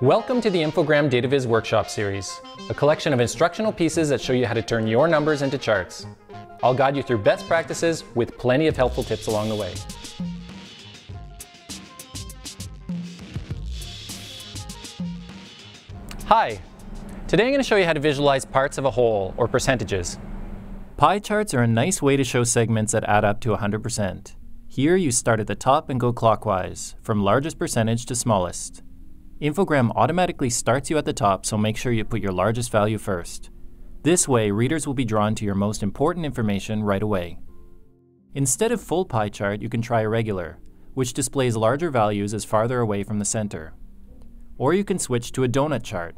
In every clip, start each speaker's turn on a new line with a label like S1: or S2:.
S1: Welcome to the Infogram DataViz Workshop Series, a collection of instructional pieces that show you how to turn your numbers into charts. I'll guide you through best practices with plenty of helpful tips along the way. Hi, today I'm going to show you how to visualize parts of a whole, or percentages. Pie charts are a nice way to show segments that add up to 100%. Here you start at the top and go clockwise, from largest percentage to smallest. Infogram automatically starts you at the top, so make sure you put your largest value first. This way, readers will be drawn to your most important information right away. Instead of full pie chart, you can try irregular, which displays larger values as farther away from the center. Or you can switch to a donut chart.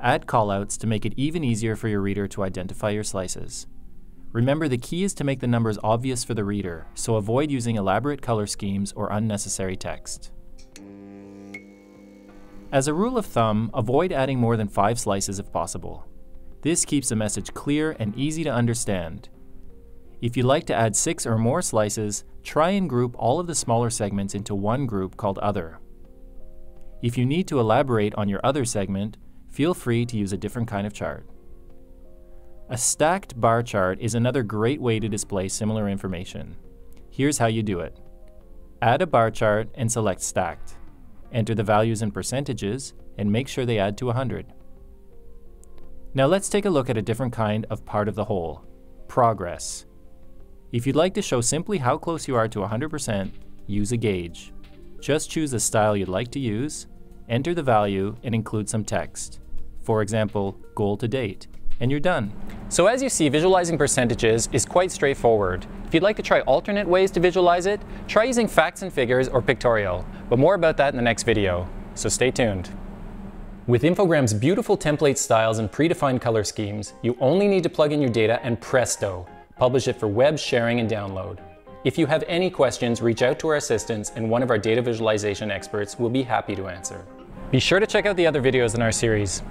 S1: Add callouts to make it even easier for your reader to identify your slices. Remember the key is to make the numbers obvious for the reader, so avoid using elaborate color schemes or unnecessary text. As a rule of thumb, avoid adding more than five slices if possible. This keeps the message clear and easy to understand. If you'd like to add six or more slices, try and group all of the smaller segments into one group called Other. If you need to elaborate on your other segment, feel free to use a different kind of chart. A stacked bar chart is another great way to display similar information. Here's how you do it. Add a bar chart and select Stacked. Enter the values in percentages and make sure they add to 100. Now let's take a look at a different kind of part of the whole, progress. If you'd like to show simply how close you are to 100%, use a gauge. Just choose the style you'd like to use, enter the value, and include some text. For example, goal to date, and you're done. So as you see, visualizing percentages is quite straightforward. If you'd like to try alternate ways to visualize it, try using facts and figures or pictorial, but more about that in the next video, so stay tuned. With Infogram's beautiful template styles and predefined color schemes, you only need to plug in your data and presto, publish it for web sharing and download. If you have any questions, reach out to our assistants and one of our data visualization experts will be happy to answer. Be sure to check out the other videos in our series.